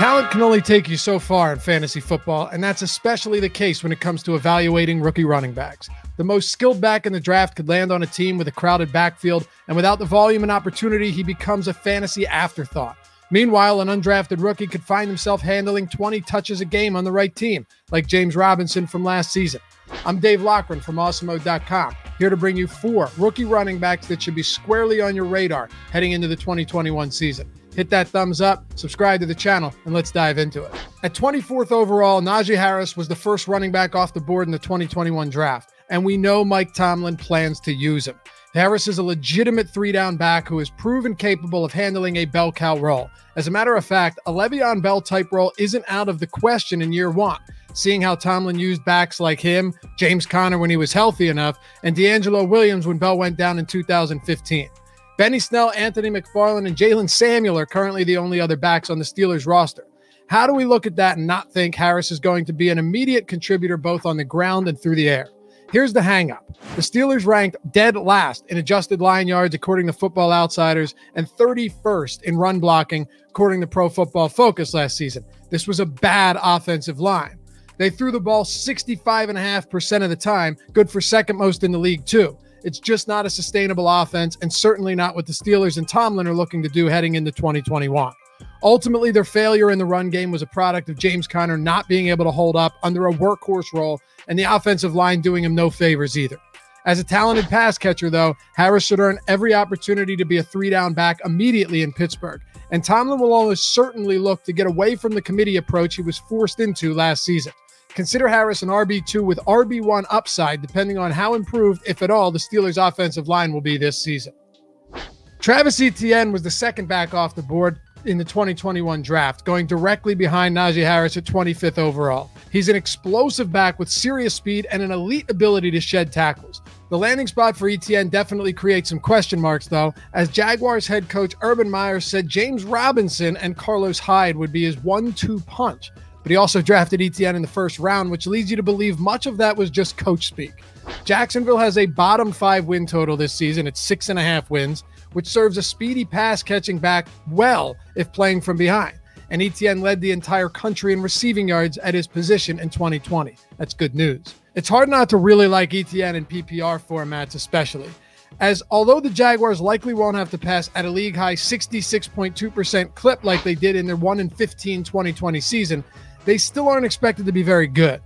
Talent can only take you so far in fantasy football, and that's especially the case when it comes to evaluating rookie running backs. The most skilled back in the draft could land on a team with a crowded backfield, and without the volume and opportunity, he becomes a fantasy afterthought. Meanwhile, an undrafted rookie could find himself handling 20 touches a game on the right team, like James Robinson from last season. I'm Dave Loughran from Awesemo.com, here to bring you four rookie running backs that should be squarely on your radar heading into the 2021 season hit that thumbs up, subscribe to the channel, and let's dive into it. At 24th overall, Najee Harris was the first running back off the board in the 2021 draft, and we know Mike Tomlin plans to use him. Harris is a legitimate three down back who is proven capable of handling a bell cow role. As a matter of fact, a Le'Veon Bell type role isn't out of the question in year one, seeing how Tomlin used backs like him, James Conner when he was healthy enough, and DeAngelo Williams when Bell went down in 2015. Benny Snell, Anthony McFarland, and Jaylen Samuel are currently the only other backs on the Steelers roster. How do we look at that and not think Harris is going to be an immediate contributor both on the ground and through the air? Here's the hangup. The Steelers ranked dead last in adjusted line yards according to Football Outsiders and 31st in run blocking according to Pro Football Focus last season. This was a bad offensive line. They threw the ball 65.5% of the time, good for second most in the league, too. It's just not a sustainable offense, and certainly not what the Steelers and Tomlin are looking to do heading into 2021. Ultimately, their failure in the run game was a product of James Conner not being able to hold up under a workhorse role and the offensive line doing him no favors either. As a talented pass catcher, though, Harris should earn every opportunity to be a three down back immediately in Pittsburgh. And Tomlin will almost certainly look to get away from the committee approach he was forced into last season. Consider Harris an RB2 with RB1 upside, depending on how improved, if at all, the Steelers' offensive line will be this season. Travis Etienne was the second back off the board in the 2021 draft, going directly behind Najee Harris at 25th overall. He's an explosive back with serious speed and an elite ability to shed tackles. The landing spot for Etienne definitely creates some question marks, though, as Jaguars head coach Urban Meyer said James Robinson and Carlos Hyde would be his one two punch but he also drafted Etienne in the first round, which leads you to believe much of that was just coach speak. Jacksonville has a bottom five win total this season at six and a half wins, which serves a speedy pass catching back well if playing from behind. And Etienne led the entire country in receiving yards at his position in 2020. That's good news. It's hard not to really like Etienne in PPR formats, especially as although the Jaguars likely won't have to pass at a league high 66.2% clip like they did in their 1 in 15 2020 season, they still aren't expected to be very good.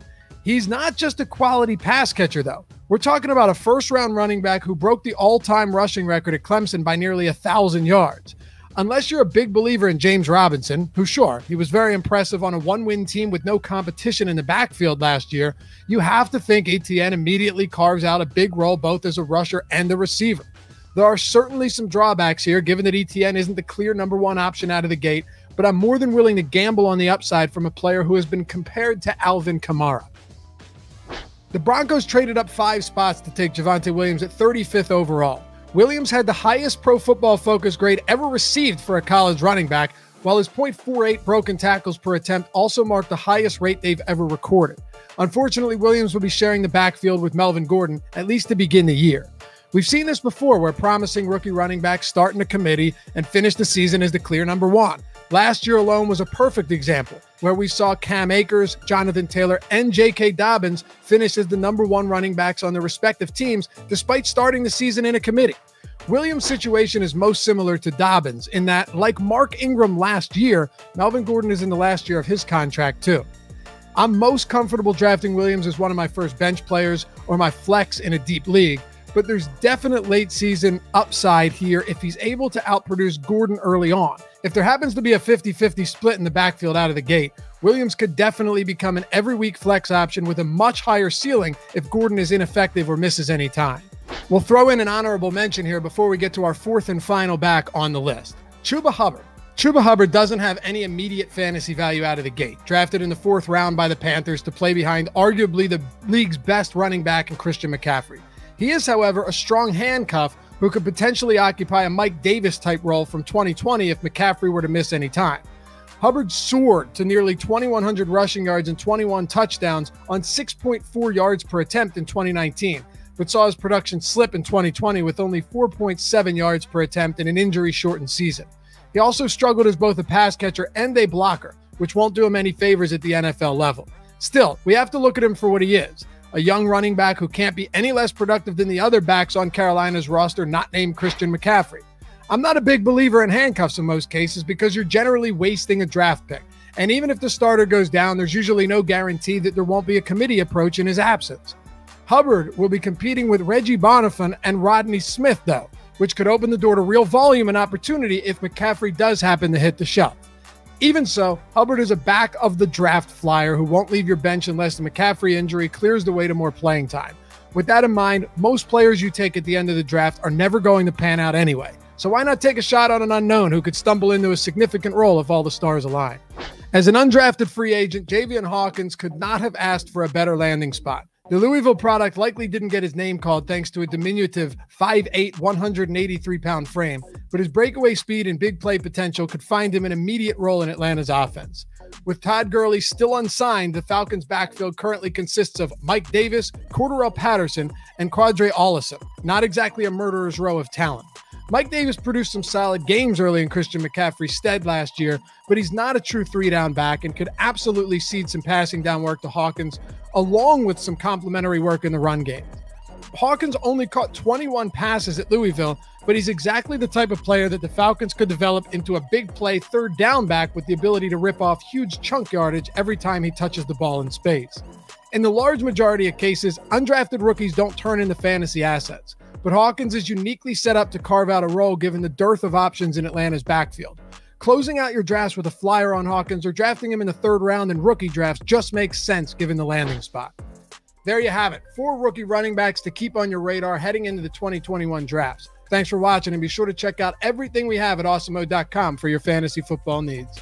He's not just a quality pass catcher, though. We're talking about a first round running back who broke the all time rushing record at Clemson by nearly a thousand yards. Unless you're a big believer in James Robinson, who, sure, he was very impressive on a one win team with no competition in the backfield last year, you have to think Etienne immediately carves out a big role both as a rusher and a receiver. There are certainly some drawbacks here, given that Etienne isn't the clear number one option out of the gate, but I'm more than willing to gamble on the upside from a player who has been compared to Alvin Kamara. The Broncos traded up five spots to take Javonte Williams at 35th overall. Williams had the highest pro football focus grade ever received for a college running back, while his .48 broken tackles per attempt also marked the highest rate they've ever recorded. Unfortunately, Williams will be sharing the backfield with Melvin Gordon, at least to begin the year. We've seen this before where promising rookie running backs start in a committee and finish the season as the clear number one. Last year alone was a perfect example where we saw Cam Akers, Jonathan Taylor, and J.K. Dobbins finish as the number one running backs on their respective teams despite starting the season in a committee. Williams' situation is most similar to Dobbins in that, like Mark Ingram last year, Melvin Gordon is in the last year of his contract too. I'm most comfortable drafting Williams as one of my first bench players or my flex in a deep league, but there's definite late season upside here if he's able to outproduce Gordon early on. If there happens to be a 50 50 split in the backfield out of the gate, Williams could definitely become an every week flex option with a much higher ceiling if Gordon is ineffective or misses any time. We'll throw in an honorable mention here before we get to our fourth and final back on the list Chuba Hubbard. Chuba Hubbard doesn't have any immediate fantasy value out of the gate. Drafted in the fourth round by the Panthers to play behind arguably the league's best running back in Christian McCaffrey. He is, however, a strong handcuff who could potentially occupy a Mike Davis type role from 2020 if McCaffrey were to miss any time. Hubbard soared to nearly 2,100 rushing yards and 21 touchdowns on 6.4 yards per attempt in 2019, but saw his production slip in 2020 with only 4.7 yards per attempt in an injury shortened season. He also struggled as both a pass catcher and a blocker, which won't do him any favors at the NFL level. Still, we have to look at him for what he is a young running back who can't be any less productive than the other backs on Carolina's roster, not named Christian McCaffrey. I'm not a big believer in handcuffs in most cases because you're generally wasting a draft pick. And even if the starter goes down, there's usually no guarantee that there won't be a committee approach in his absence. Hubbard will be competing with Reggie Bonnafon and Rodney Smith, though, which could open the door to real volume and opportunity if McCaffrey does happen to hit the shelf. Even so, Hubbard is a back of the draft flyer who won't leave your bench unless the McCaffrey injury clears the way to more playing time. With that in mind, most players you take at the end of the draft are never going to pan out anyway. So why not take a shot on an unknown who could stumble into a significant role if all the stars align? As an undrafted free agent, Javian Hawkins could not have asked for a better landing spot. The Louisville product likely didn't get his name called thanks to a diminutive 5'8, 183 pound frame, but his breakaway speed and big play potential could find him an immediate role in Atlanta's offense. With Todd Gurley still unsigned, the Falcons' backfield currently consists of Mike Davis, Cordarrelle Patterson, and Qadree Ollison. Not exactly a murderer's row of talent. Mike Davis produced some solid games early in Christian McCaffrey's stead last year, but he's not a true three down back and could absolutely cede some passing down work to Hawkins, along with some complementary work in the run game. Hawkins only caught 21 passes at Louisville, but he's exactly the type of player that the Falcons could develop into a big play third down back with the ability to rip off huge chunk yardage every time he touches the ball in space. In the large majority of cases, undrafted rookies don't turn into fantasy assets but Hawkins is uniquely set up to carve out a role given the dearth of options in Atlanta's backfield. Closing out your drafts with a flyer on Hawkins or drafting him in the third round in rookie drafts just makes sense given the landing spot. There you have it. Four rookie running backs to keep on your radar heading into the 2021 drafts. Thanks for watching and be sure to check out everything we have at awesemo.com for your fantasy football needs.